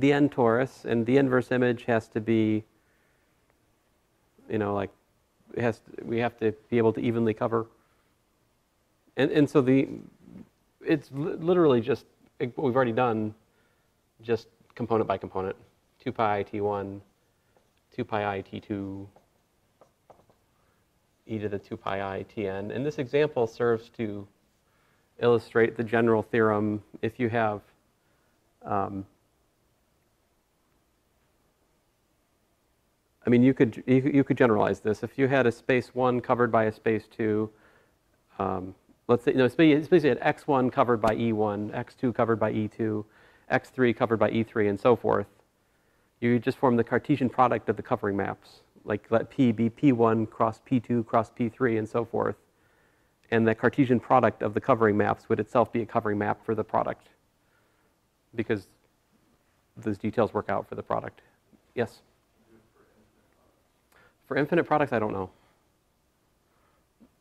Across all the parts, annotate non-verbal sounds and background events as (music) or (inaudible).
the n torus, and the inverse image has to be, you know, like, it has to, we have to be able to evenly cover. And, and so the, it's li- literally just what we've already done, just component by component. 2 pi i t1, 2 pi i t2, e to the 2 pi i tn. And this example serves to illustrate the general theorem if you have um, I mean, you could, you, could- you generalize this. If you had a space 1 covered by a space 2, um, let's say, no, space, space you had x1 covered by e1, x2 covered by e2, x3 covered by e3, and so forth, you just form the Cartesian product of the covering maps. Like let P be P1 cross P2 cross P3 and so forth. And the Cartesian product of the covering maps would itself be a covering map for the product because those details work out for the product. Yes? For infinite products, I don't know.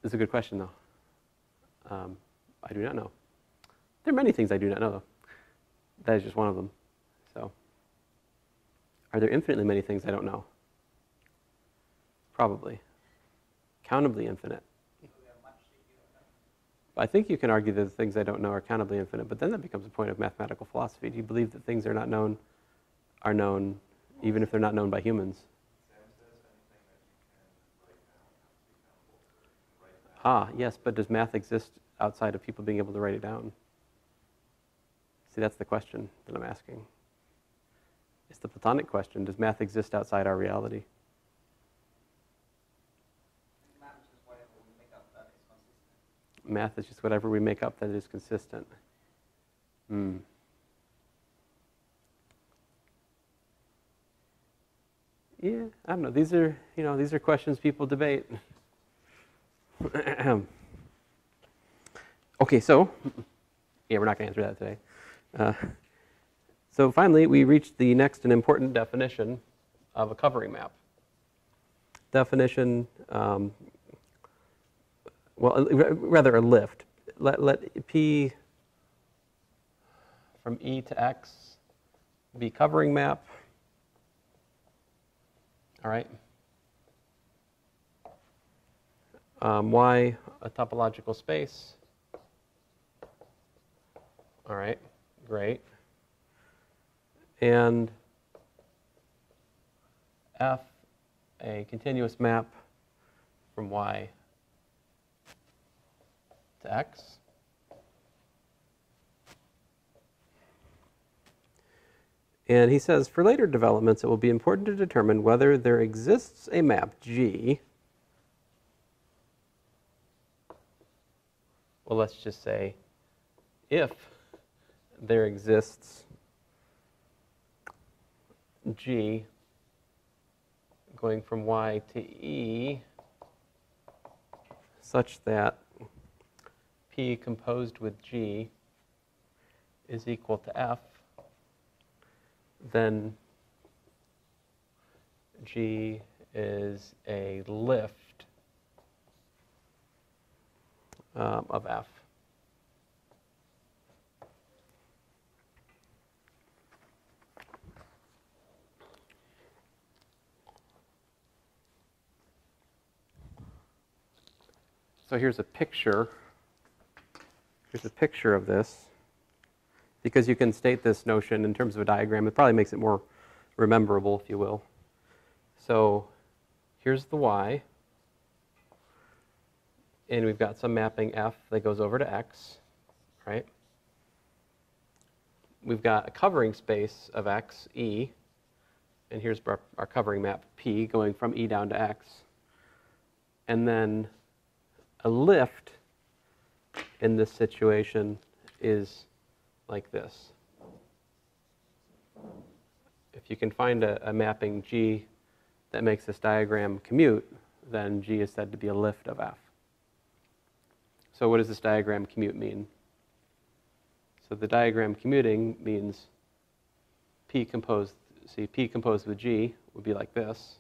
It's a good question, though. Um, I do not know. There are many things I do not know, though. That is just one of them. So, are there infinitely many things I don't know? Probably. Countably infinite. I think you can argue that the things I don't know are countably infinite, but then that becomes a point of mathematical philosophy. Do you believe that things are not known are known, even if they're not known by humans? Ah, yes, but does math exist outside of people being able to write it down? See, that's the question that I'm asking. It's the Platonic question Does math exist outside our reality? Math is just whatever we make up that is consistent. Hmm. Yeah, I don't know. These are, you know, these are questions people debate. (clears throat) okay, so, yeah, we're not going to answer that today. Uh, so finally, we reached the next and important definition of a covering map. Definition, um, well, uh, rather a lift. Let, let P from E to X be covering map. All right. Um, y, a topological space. All right, great. And f, a continuous map from y to x. And he says, for later developments, it will be important to determine whether there exists a map G. Well, let's just say if there exists G going from Y to E such that P composed with G is equal to F, then G is a lift um, of F. So here's a picture. Here's a picture of this. Because you can state this notion in terms of a diagram, it probably makes it more rememberable, if you will. So here's the y. And we've got some mapping f that goes over to x, right? We've got a covering space of x, e. And here's our, our covering map, p, going from e down to x. And then a lift in this situation is like this. If you can find a, a, mapping G that makes this diagram commute, then G is said to be a lift of F. So what does this diagram commute mean? So the diagram commuting means P composed, see, P composed with G would be like this,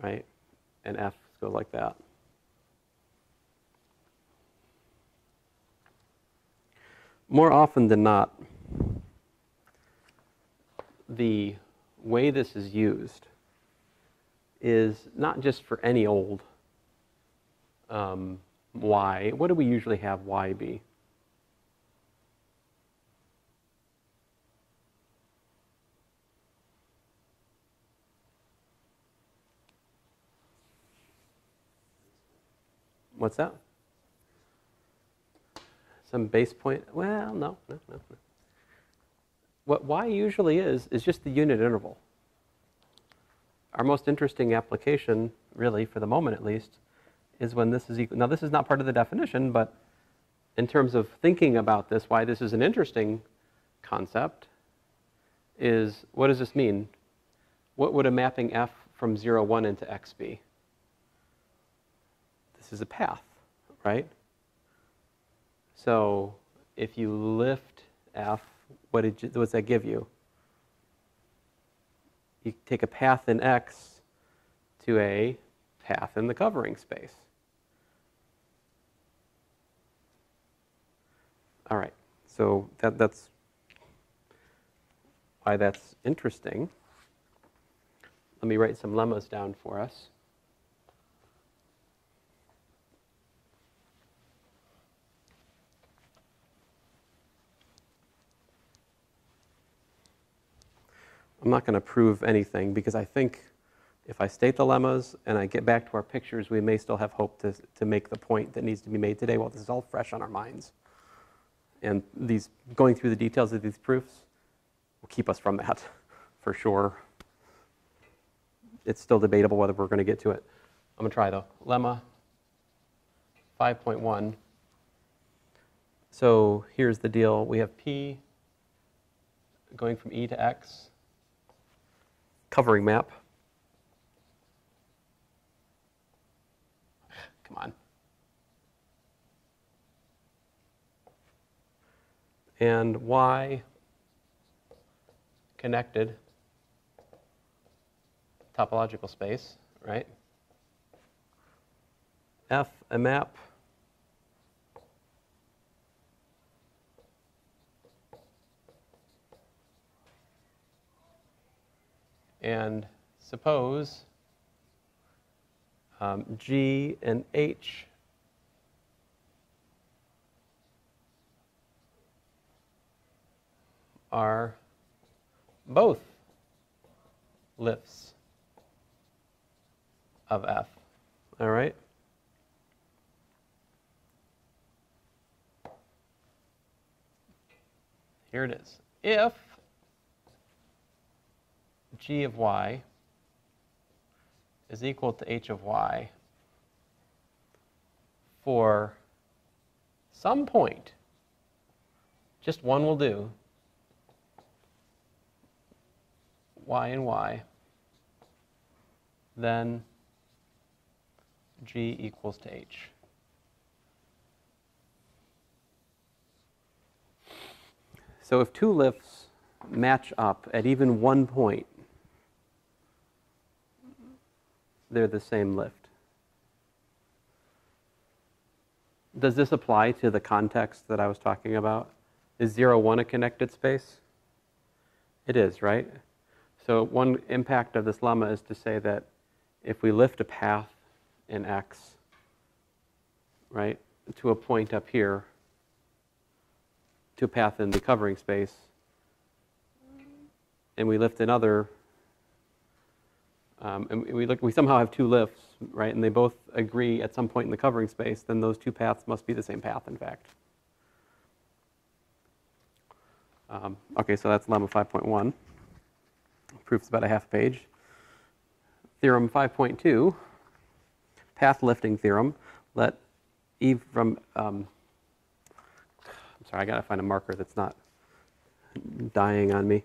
right? And F goes like that. More often than not, the way this is used is not just for any old um, y. What do we usually have y be? What's that? Some base point? Well, no, no, no, no. What y usually is, is just the unit interval. Our most interesting application, really, for the moment at least, is when this is equal. Now, this is not part of the definition, but in terms of thinking about this, why this is an interesting concept is what does this mean? What would a mapping f from 0, 1 into x be? This is a path, right? So if you lift f, what, did you, what does that give you? You take a path in x to a path in the covering space. All right, so that, that's why that's interesting. Let me write some lemmas down for us. I'm not going to prove anything because I think if I state the lemmas and I get back to our pictures, we may still have hope to, to make the point that needs to be made today while this is all fresh on our minds. And these, going through the details of these proofs will keep us from that (laughs) for sure. It's still debatable whether we're going to get to it. I'm going to try though. Lemma 5.1. So here's the deal. We have P going from E to X covering map. Come on. And Y connected topological space, right? F a map And suppose um, G and H are both lifts of F. All right? Here it is. If g of y is equal to h of y for some point, just one will do, y and y, then g equals to h. So if two lifts match up at even one point, they're the same lift. Does this apply to the context that I was talking about? Is 0, 1 a connected space? It is, right? So one impact of this lemma is to say that if we lift a path in x, right, to a point up here, to a path in the covering space, and we lift another um, and we, look, we somehow have two lifts, right, and they both agree at some point in the covering space, then those two paths must be the same path, in fact. Um, okay, so that's lemma 5.1. Proof's about a half page. Theorem 5.2, path lifting theorem. Let E from, um, I'm sorry, I gotta find a marker that's not dying on me.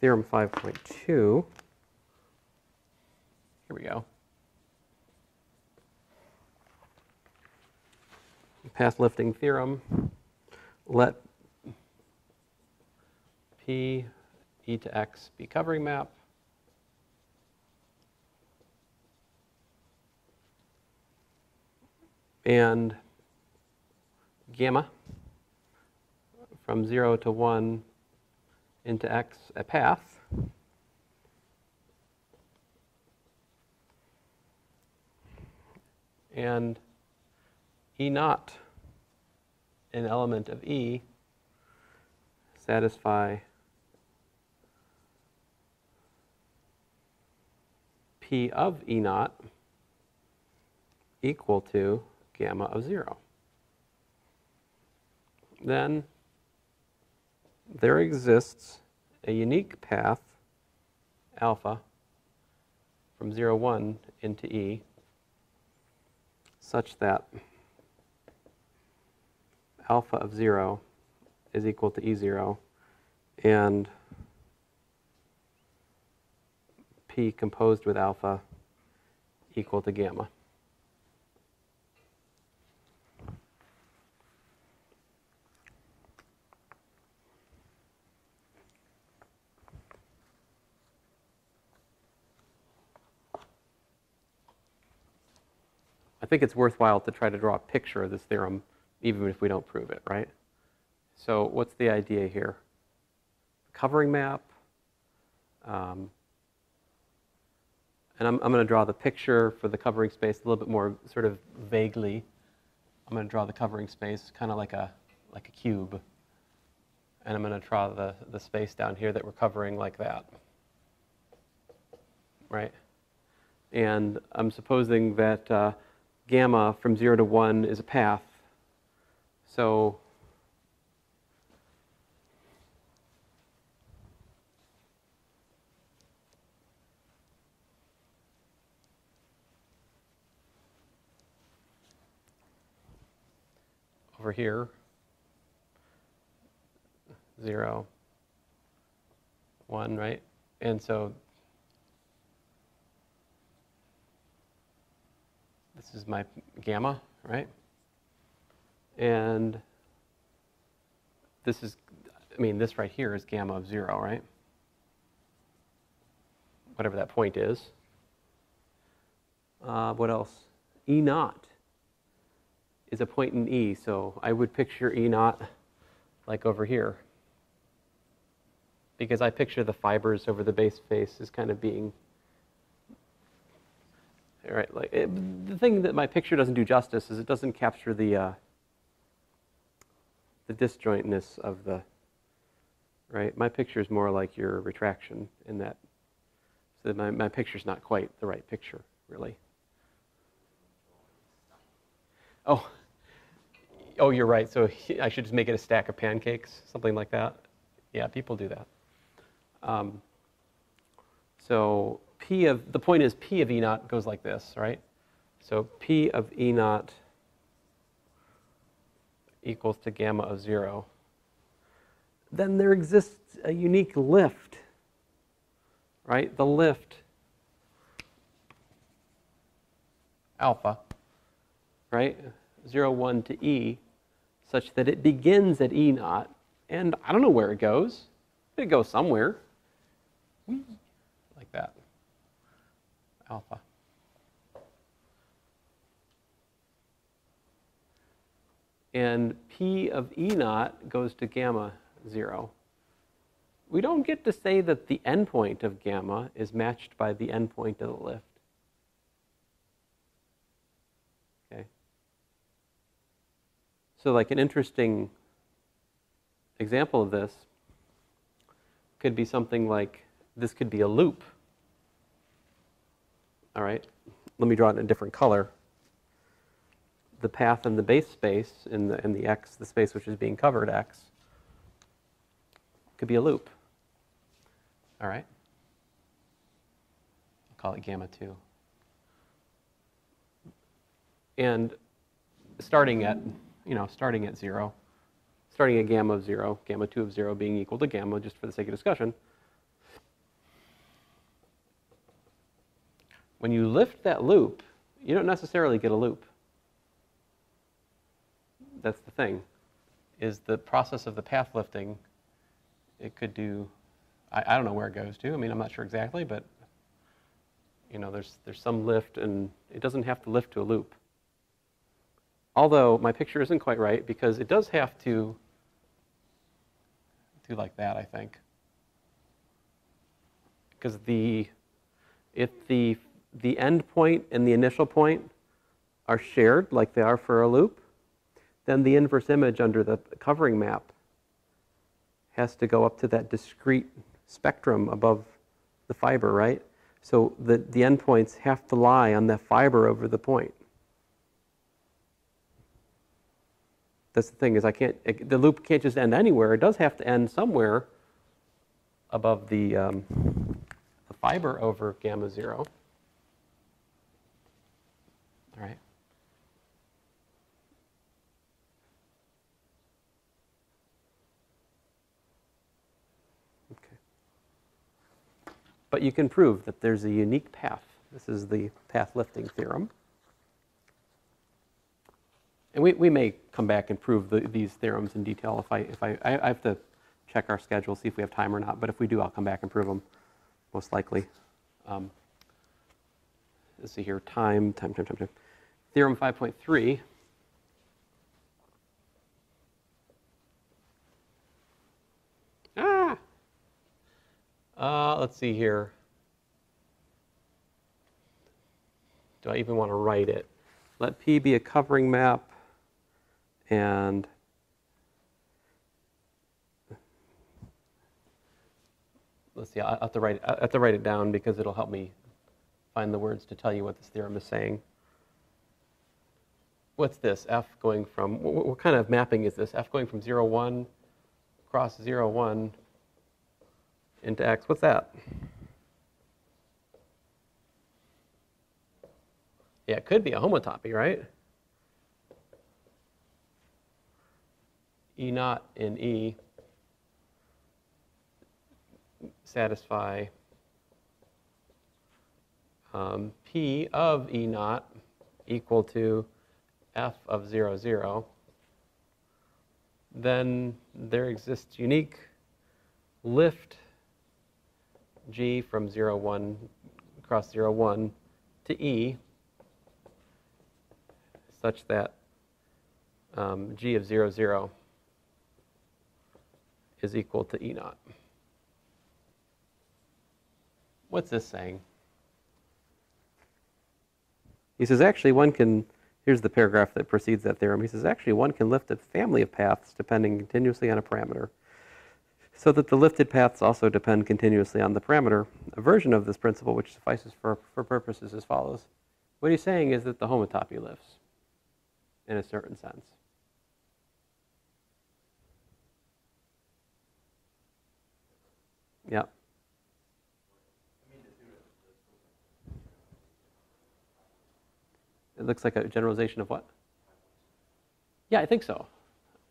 Theorem 5.2. Here we go. Path lifting theorem. Let P e to x be covering map. And gamma from 0 to 1 into x a path. And E naught, an element of E, satisfy P of E naught equal to gamma of 0. Then there exists a unique path, alpha, from 0, 1 into E, such that alpha of 0 is equal to E0, and P composed with alpha equal to gamma. Think it's worthwhile to try to draw a picture of this theorem, even if we don't prove it, right? So what's the idea here? Covering map. Um, and I'm, I'm going to draw the picture for the covering space a little bit more sort of vaguely. I'm going to draw the covering space kind of like a, like a cube. And I'm going to draw the, the space down here that we're covering like that. Right? And I'm supposing that uh, gamma from 0 to 1 is a path. So over here, 0, 1, right? And so this is my gamma, right? And this is, I mean, this right here is gamma of 0, right? Whatever that point is. Uh, what else? E naught is a point in E, so I would picture E naught like over here. Because I picture the fibers over the base space as kind of being right? Like it, the thing that my picture doesn't do justice is it doesn't capture the uh, the disjointness of the right. My picture is more like your retraction in that. So that my my picture's not quite the right picture, really. Oh, oh, you're right. So (laughs) I should just make it a stack of pancakes, something like that. Yeah, people do that. Um, so P of, the point is P of E naught goes like this, right? So P of E naught equals to gamma of 0. Then there exists a unique lift, right? The lift alpha, right? 0, 1 to E, such that it begins at E naught, and I don't know where it goes. It goes somewhere. Alpha. And P of E naught goes to gamma 0. We don't get to say that the endpoint of gamma is matched by the endpoint of the lift. Okay. So like an interesting example of this could be something like this could be a loop all right, let me draw it in a different color. The path in the base space, in the, in the x, the space which is being covered, x, could be a loop. All right? I'll call it gamma 2. And starting at, you know, starting at 0, starting at gamma of 0, gamma 2 of 0 being equal to gamma, just for the sake of discussion, When you lift that loop, you don't necessarily get a loop. That's the thing, is the process of the path lifting, it could do, I, I don't know where it goes to. I mean, I'm not sure exactly, but you know, there's, there's some lift and it doesn't have to lift to a loop. Although my picture isn't quite right because it does have to do like that, I think. Because the, if the, the end point and the initial point are shared like they are for a loop, then the inverse image under the covering map has to go up to that discrete spectrum above the fiber, right? So the, the endpoints have to lie on that fiber over the point. That's the thing is I can't, the loop can't just end anywhere. It does have to end somewhere above the, um, the fiber over gamma zero. Right. Okay. But you can prove that there's a unique path. This is the path lifting theorem. And we, we may come back and prove the, these theorems in detail if I, if I, I, I have to check our schedule, see if we have time or not. But if we do, I'll come back and prove them, most likely. Um, let's see here, time, time, time, time, time. Theorem 5.3. Ah! Uh, let's see here. Do I even want to write it? Let P be a covering map and let's see, I have to write, I have to write it down because it'll help me find the words to tell you what this theorem is saying. What's this? F going from, what, what kind of mapping is this? F going from 0, 1, cross 0, 1 into X. What's that? Yeah, it could be a homotopy, right? E naught in E satisfy um, P of E naught equal to F of 0, 0, then there exists unique lift G from 0, 1 across 0, 1 to E such that um, G of 0, 0 is equal to E naught. What's this saying? He says, actually, one can, here's the paragraph that precedes that theorem. He says, actually, one can lift a family of paths depending continuously on a parameter, so that the lifted paths also depend continuously on the parameter. A version of this principle, which suffices for, for purposes, as follows. What he's saying is that the homotopy lifts, in a certain sense. Yeah. It looks like a generalization of what? Yeah, I think so.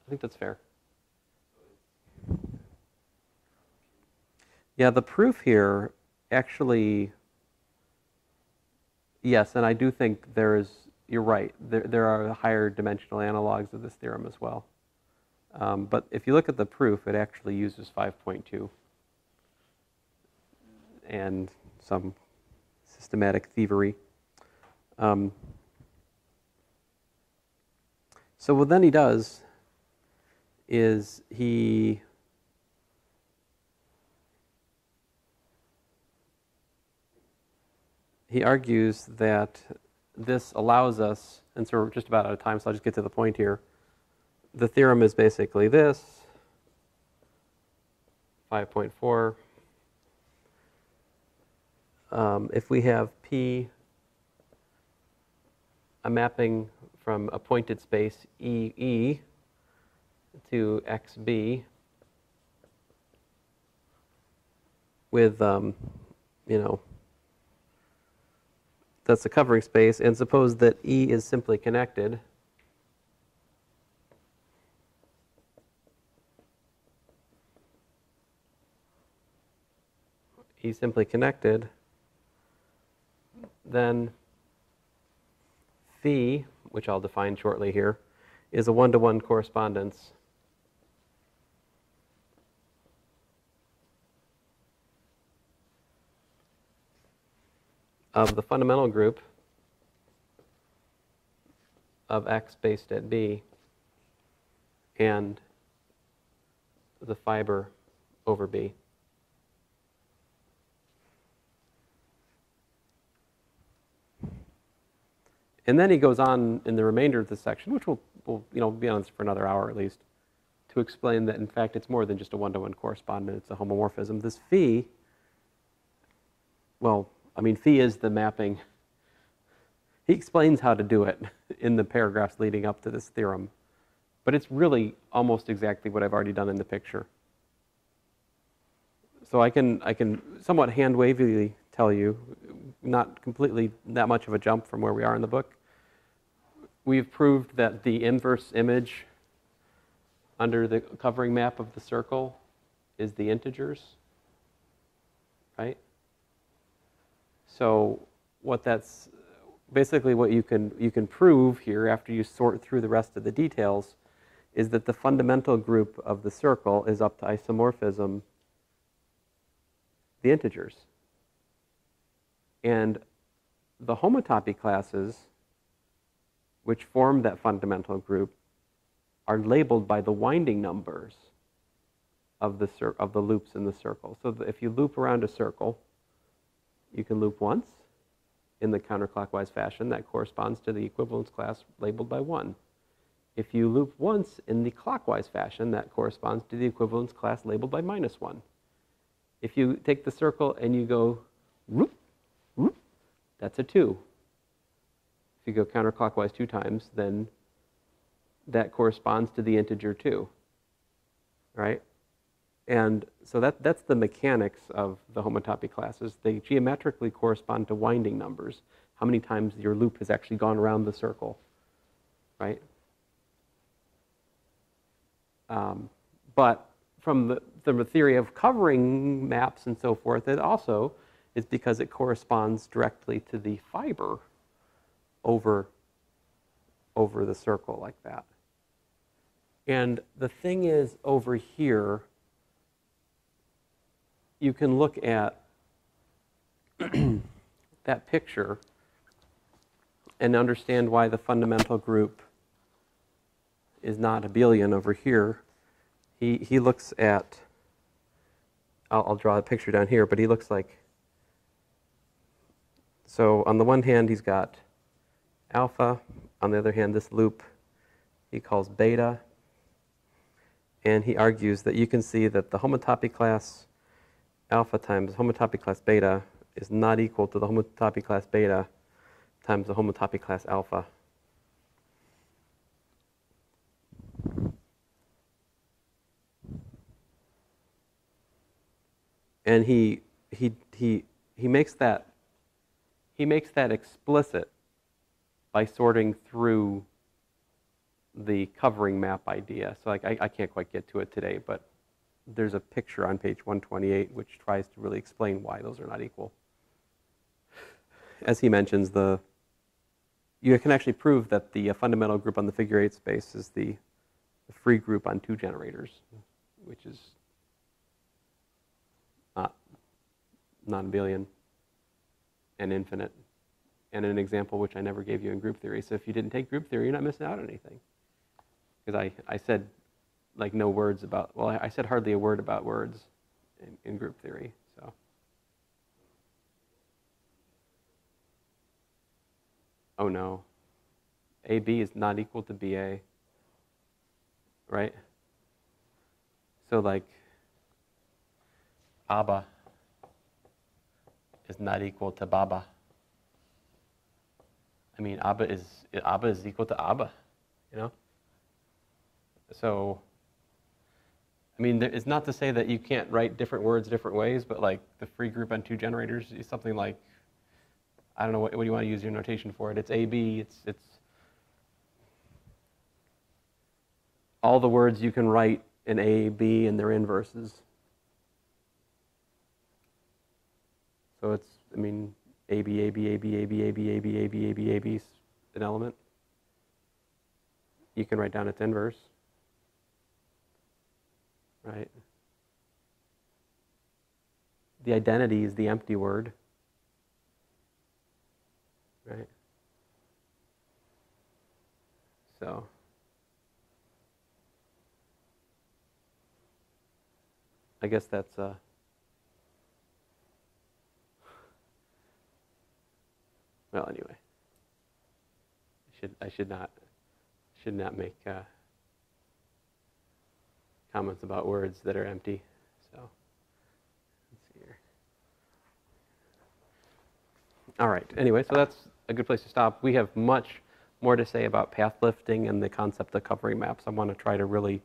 I think that's fair. Yeah, the proof here actually, yes, and I do think there is, you're right, there, there are higher dimensional analogs of this theorem as well. Um, but if you look at the proof, it actually uses 5.2 and some systematic thievery. Um, so what then he does is he he argues that this allows us, and so we're just about out of time, so I'll just get to the point here. The theorem is basically this 5.4 um, if we have P, a mapping from a pointed space EE to XB with, um, you know, that's a covering space, and suppose that E is simply connected. E simply connected then phi, which I'll define shortly here, is a one-to-one correspondence of the fundamental group of x based at b and the fiber over b. And then he goes on in the remainder of the section, which will, will you know, be on for another hour at least, to explain that in fact it's more than just a one-to-one correspondence, it's a homomorphism. This phi, well, I mean, phi is the mapping. He explains how to do it (laughs) in the paragraphs leading up to this theorem, but it's really almost exactly what I've already done in the picture. So I can, I can somewhat hand wavily tell you, not completely that much of a jump from where we are in the book. We've proved that the inverse image under the covering map of the circle is the integers, right? So what that's basically what you can you can prove here after you sort through the rest of the details is that the fundamental group of the circle is up to isomorphism the integers. And the homotopy classes which form that fundamental group are labeled by the winding numbers of the, of the loops in the circle. So if you loop around a circle, you can loop once in the counterclockwise fashion. That corresponds to the equivalence class labeled by 1. If you loop once in the clockwise fashion, that corresponds to the equivalence class labeled by minus 1. If you take the circle and you go whoop, whoop, that's a 2 you go counterclockwise two times, then that corresponds to the integer 2, right? And so that, that's the mechanics of the homotopy classes. They geometrically correspond to winding numbers, how many times your loop has actually gone around the circle, right? Um, but from the, from the theory of covering maps and so forth, it also is because it corresponds directly to the fiber over, over the circle like that. And the thing is, over here, you can look at (clears throat) that picture and understand why the fundamental group is not abelian over here. He, he looks at, I'll, I'll draw a picture down here, but he looks like, so on the one hand, he's got alpha. On the other hand, this loop he calls beta. And he argues that you can see that the homotopy class alpha times homotopy class beta is not equal to the homotopy class beta times the homotopy class alpha. And he, he, he, he makes that he makes that explicit by sorting through the covering map idea. So like, I, I can't quite get to it today, but there's a picture on page 128 which tries to really explain why those are not equal. As he mentions, the you can actually prove that the uh, fundamental group on the figure eight space is the, the free group on two generators, which is not non-abelian and infinite and an example which I never gave you in group theory. So if you didn't take group theory, you're not missing out on anything. Because I, I said like no words about, well, I, I said hardly a word about words in, in group theory. So. Oh no. AB is not equal to BA. Right? So like Abba is not equal to Baba. I mean, Abba is Abba is equal to Abba, you know. So, I mean, it's not to say that you can't write different words different ways, but like the free group on two generators is something like, I don't know what, what do you want to use your notation for it. It's AB. It's it's all the words you can write in A, B, and their inverses. So it's, I mean, a, B, A, B, A, B, A, B, A, B, A, B, A, B, A, B, A, B, an element. You can write down its inverse. Right? The identity is the empty word. Right? So. I guess that's, uh, well, anyway. I should, I should not, should not make uh, comments about words that are empty, so. Let's see here. All right, anyway, so that's a good place to stop. We have much more to say about path lifting and the concept of covering maps. I want to try to really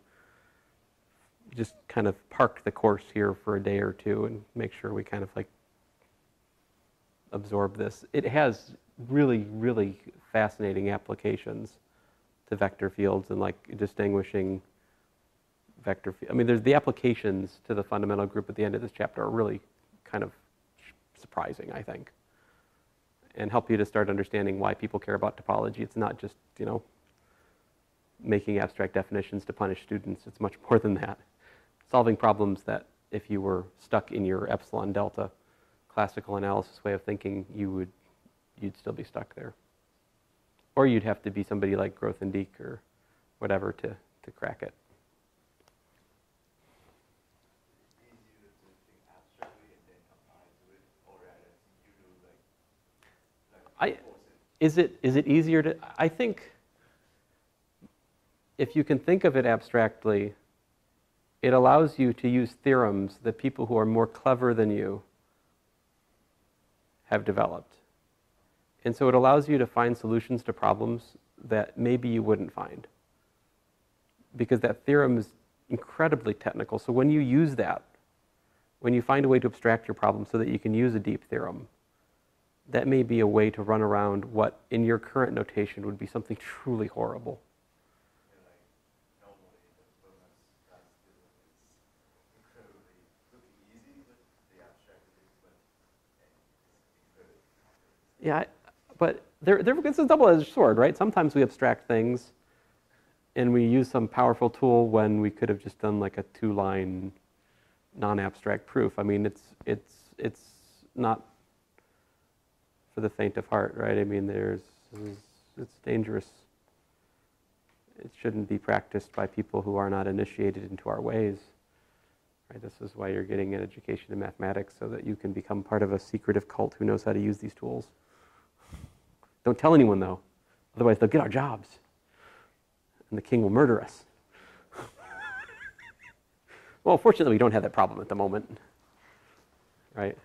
just kind of park the course here for a day or two and make sure we kind of like absorb this. It has really, really fascinating applications to vector fields and like distinguishing vector. fi- I mean, there's the applications to the fundamental group at the end of this chapter are really kind of surprising, I think, and help you to start understanding why people care about topology. It's not just you know making abstract definitions to punish students. It's much more than that. Solving problems that if you were stuck in your epsilon delta classical analysis way of thinking, you would you'd still be stuck there. Or you'd have to be somebody like Grothendieck or whatever to, to crack it. and I-. Is it, is it easier to, I think if you can think of it abstractly, it allows you to use theorems that people who are more clever than you have developed. And so it allows you to find solutions to problems that maybe you wouldn't find. Because that theorem is incredibly technical. So when you use that, when you find a way to abstract your problem so that you can use a deep theorem, that may be a way to run around what in your current notation would be something truly horrible. Yeah, but it's a double-edged sword, right? Sometimes we abstract things and we use some powerful tool when we could have just done like a two-line non-abstract proof. I mean, it's, it's, it's not for the faint of heart, right? I mean, there's, it's dangerous. It shouldn't be practiced by people who are not initiated into our ways. Right? This is why you're getting an education in mathematics so that you can become part of a secretive cult who knows how to use these tools. Don't tell anyone though, otherwise they'll get our jobs and the king will murder us. (laughs) well, fortunately, we don't have that problem at the moment, right?